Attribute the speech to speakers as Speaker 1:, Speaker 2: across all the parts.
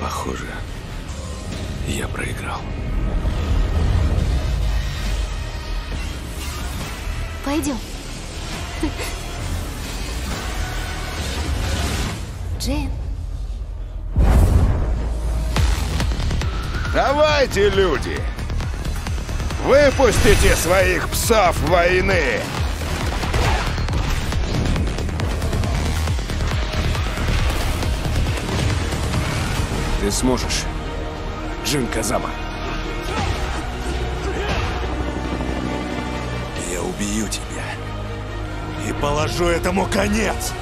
Speaker 1: Похоже, я проиграл.
Speaker 2: Пойдем. Джейн,
Speaker 3: Давайте, люди! Выпустите своих псов войны!
Speaker 1: Ты сможешь, Джин Казама.
Speaker 4: Я убью тебя. И положу этому конец.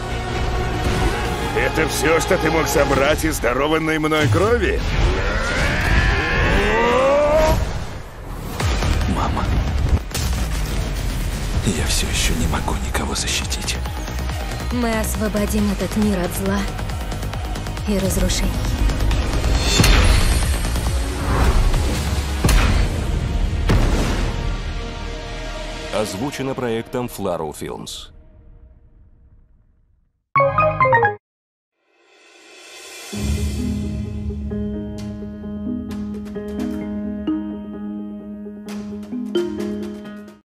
Speaker 3: Это все, что ты мог собрать из дарованной мной крови?
Speaker 1: Мама. Я все еще не могу никого защитить.
Speaker 2: мы освободим этот мир от зла и разрушений.
Speaker 5: Озвучено проектом Flarrow Films.